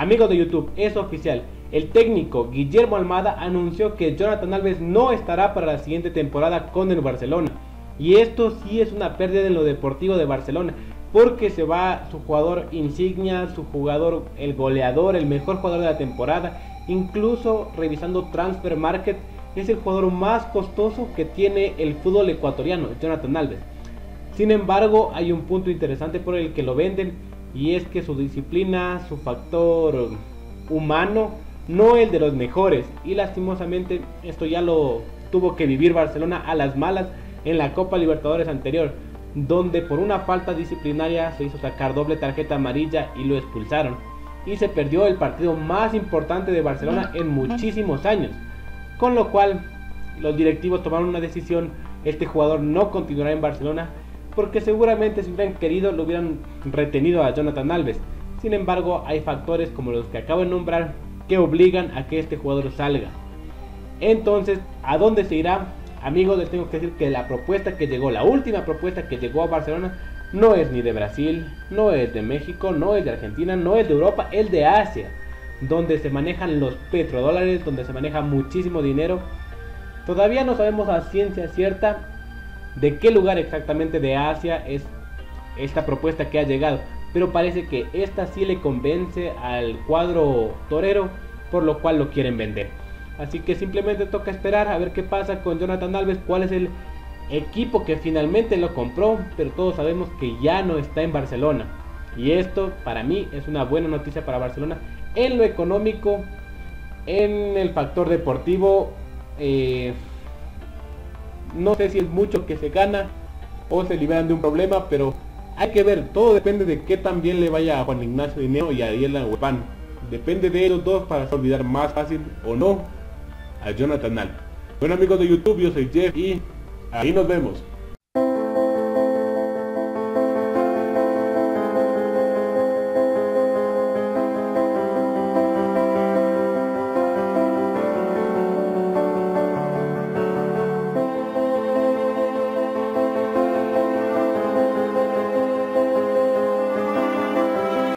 Amigos de YouTube, es oficial. El técnico Guillermo Almada anunció que Jonathan Alves no estará para la siguiente temporada con el Barcelona. Y esto sí es una pérdida en lo deportivo de Barcelona. Porque se va su jugador insignia, su jugador, el goleador, el mejor jugador de la temporada. Incluso revisando Transfer Market, es el jugador más costoso que tiene el fútbol ecuatoriano, Jonathan Alves. Sin embargo, hay un punto interesante por el que lo venden y es que su disciplina, su factor humano, no el de los mejores. Y lastimosamente esto ya lo tuvo que vivir Barcelona a las malas en la Copa Libertadores anterior, donde por una falta disciplinaria se hizo sacar doble tarjeta amarilla y lo expulsaron. Y se perdió el partido más importante de Barcelona en muchísimos años. Con lo cual los directivos tomaron una decisión, este jugador no continuará en Barcelona porque seguramente si hubieran querido lo hubieran retenido a Jonathan Alves. Sin embargo, hay factores como los que acabo de nombrar que obligan a que este jugador salga. Entonces, ¿a dónde se irá? Amigos, les tengo que decir que la propuesta que llegó, la última propuesta que llegó a Barcelona, no es ni de Brasil, no es de México, no es de Argentina, no es de Europa, es de Asia, donde se manejan los petrodólares, donde se maneja muchísimo dinero. Todavía no sabemos a ciencia cierta de qué lugar exactamente de Asia es esta propuesta que ha llegado. Pero parece que esta sí le convence al cuadro torero, por lo cual lo quieren vender. Así que simplemente toca esperar a ver qué pasa con Jonathan Alves, cuál es el equipo que finalmente lo compró, pero todos sabemos que ya no está en Barcelona. Y esto para mí es una buena noticia para Barcelona en lo económico, en el factor deportivo. Eh, no sé si es mucho que se gana o se liberan de un problema, pero hay que ver, todo depende de qué tan bien le vaya a Juan Ignacio Dinero y a Ariel Huepán. Depende de ellos dos para olvidar más fácil o no a Jonathan Alves. Bueno amigos de YouTube, yo soy Jeff y ahí nos vemos.